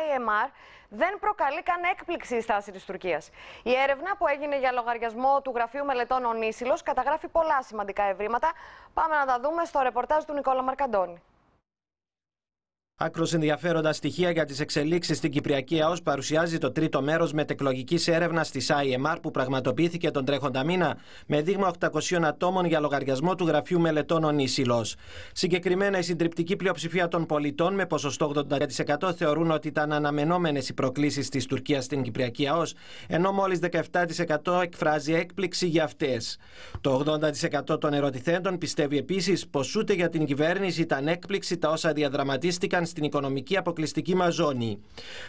IMR δεν προκαλεί καν έκπληξη η στάση της Τουρκίας. Η έρευνα που έγινε για λογαριασμό του Γραφείου Μελετών Ονίσιλος καταγράφει πολλά σημαντικά ευρήματα. Πάμε να τα δούμε στο ρεπορτάζ του Νικόλα Μαρκαντώνη. Άκρος ενδιαφέροντα στοιχεία για τις εξελίξεις στην Κυπριακή ΑΟΣ παρουσιάζει το τρίτο μέρος μετεκλογικής έρευνας της IMR που πραγματοποιήθηκε τον τρέχοντα μήνα με δείγμα 800 ατόμων για λογαριασμό του Γραφείου Μελετών Ονίσιλο. Συγκεκριμένα, η συντριπτική πλειοψηφία των πολιτών με ποσοστό 80% θεωρούν ότι ήταν αναμενόμενες οι προκλήσεις της Τουρκίας στην Κυπριακή ΑΟΣ, ενώ μόλις 17% εκφράζει έκπληξη για αυτές. Το 80% των ερωτηθέντων πιστεύει επίσης πως ούτε για την κυβέρνηση ήταν έκπληξη τα όσα διαδραματίστηκαν στην οικονομική αποκλειστική μα ζώνη.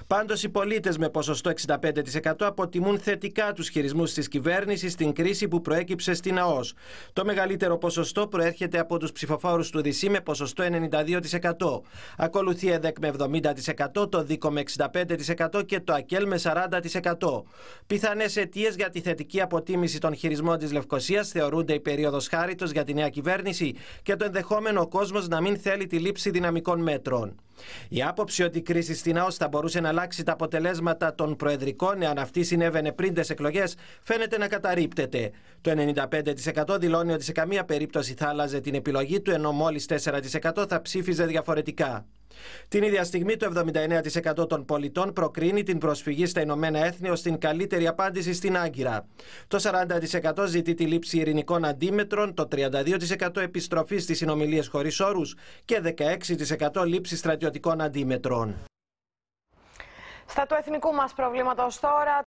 Πάντως, οι πολίτες με ποσοστό 65% αποτιμούν θετικά τους χειρισμούς της κυβέρνησης στην κρίση που προέκυψε στην ΑΟΣ. Το μεγαλύτερο ποσοστό προέρχεται από τους ψηφοφόρους του ΔΥΣΥ με ποσοστό 92%. Ακολουθεί ΕΔΕΚ με 70%, το ΔΙΚΟ με 65% και το ΑΚΕΛ με 40%. Πιθανές αιτίες για τη θετική αποτίμηση των χειρισμών της Λευκοσίας θεωρούνται η περίοδος χάριτος για τη νέα κυβέρνηση και το ενδεχόμενο ο κόσμος να μην θέλει τη λήψη δυναμικών μέτρων. Η άποψη ότι η κρίση στην ΑΟΣ θα μπορούσε να αλλάξει τα αποτελέσματα των προεδρικών εάν αυτή συνέβαινε πριν τις εκλογές φαίνεται να καταρρύπτεται. Το 95% δηλώνει ότι σε καμία περίπτωση θα άλλαζε την επιλογή του, ενώ μόλις 4% θα ψήφιζε διαφορετικά. Την ίδια στιγμή το 79% των πολιτών προκρίνει την προσφυγή στα Ηνωμένα Έθνη ως την καλύτερη απάντηση στην Άγκυρα. Το 40% ζητεί τη λήψη ειρηνικών αντίμετρων, το 32% επιστροφή στις συνομιλίες χωρίς όρους και 16% λήψη στρατιωτικών αντίμετρων. Στα του εθνικού μας προβλήματος τώρα,